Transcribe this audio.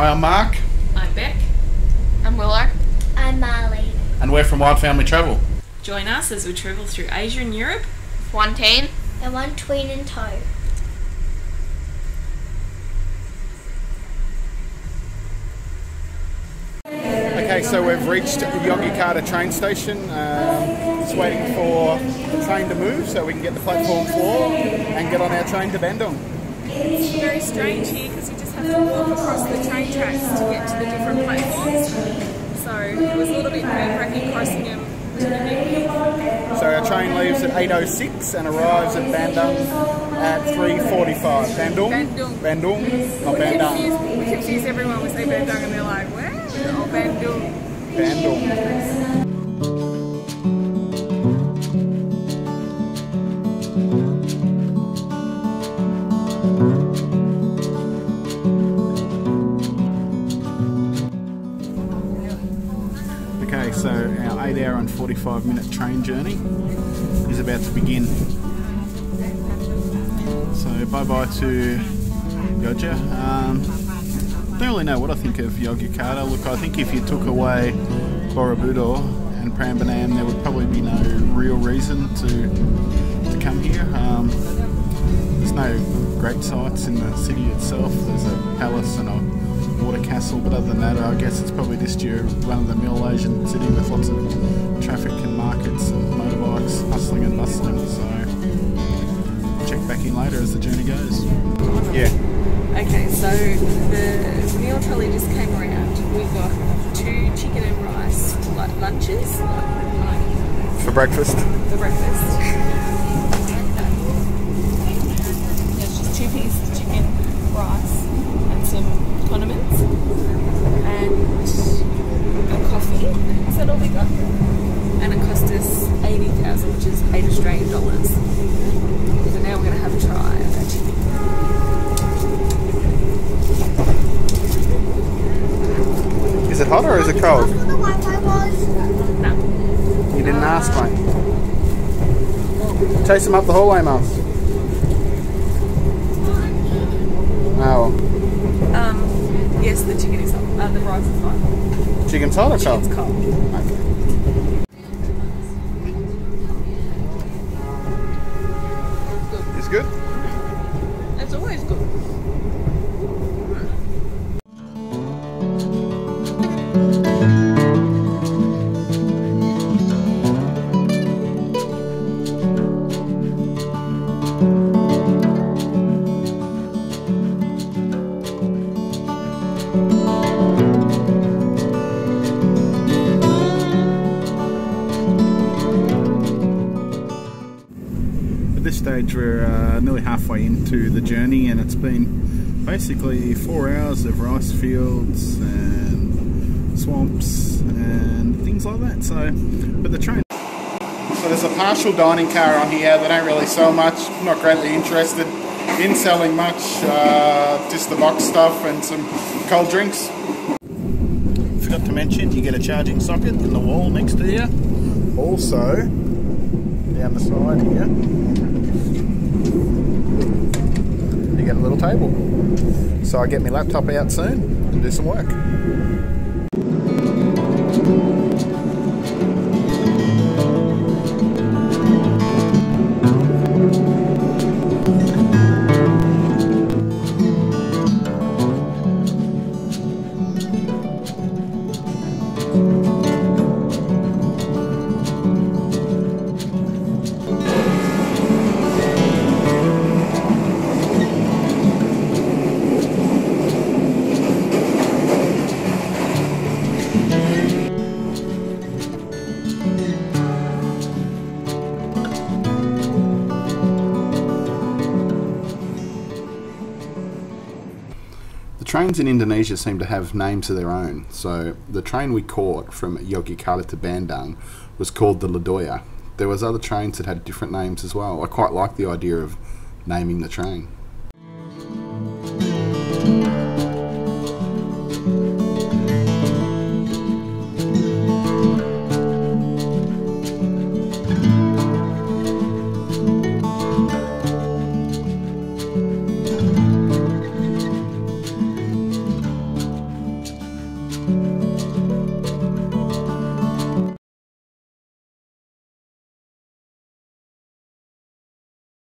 Hi, I'm Mark, I'm Beck. I'm Willow. I'm Marley. and we're from Wyld Family Travel. Join us as we travel through Asia and Europe. One teen. And one tween in tow. Okay, so we've reached Yogyakarta train station. Uh, just waiting for the train to move so we can get the platform floor and get on our train to Bandung. It's very strange here because you just have to walk across the train tracks to get to the different platforms. So it was a little bit nerve-wracking crossing them to the big So our train leaves at 8.06 and arrives at Bandung at 3.45. Bandung? Bandung. Bandung, not We Bandung. confuse, we confuse everyone. We say Bandung and they're like, where? Oh, Bandung. Bandung. So our 8 hour and 45 minute train journey is about to begin. So, bye bye to Yoja. Um, don't really know what I think of Yogyakarta. Look, I think if you took away Borobudur and Prambanan, there would probably be no real reason to to come here. Um, there's no great sights in the city itself. There's a palace and a water castle, but other than that, I guess it's probably just your run-of-the-mill Asian city with lots of traffic and markets and motorbikes hustling and bustling. So check back in later as the journey goes. Yeah. Okay, so the meal trolley just came around. We got two chicken and rice like lunches For breakfast. for breakfast. There's just two pieces of chicken, rice, and some condiments, and a coffee. Is that all we got? And it cost us eighty thousand, which is eight Australian dollars. So now we're gonna have a try of that chicken. Is it hot or is it cold? No. You didn't ask, mate. Chase him up the hallway, Mouse. Oh, Um, yes, the chicken is hot. Uh, the rice is hot. chicken's hot or cold? It's cold. Okay. It's good? It's always good. Stage, we're uh, nearly halfway into the journey, and it's been basically four hours of rice fields and swamps and things like that. So, but the train. So there's a partial dining car on here. They don't really sell much. Not greatly interested in selling much. Uh, just the box stuff and some cold drinks. Forgot to mention, you get a charging socket in the wall next to you. Also, down the side here, you get a little table. So I get my laptop out soon and do some work. Trains in Indonesia seem to have names of their own. So the train we caught from Yogyakarta to Bandung was called the Ladoya. There was other trains that had different names as well. I quite like the idea of naming the train.